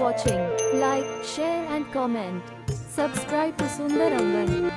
watching. Like, share and comment. Subscribe to Sundarangan.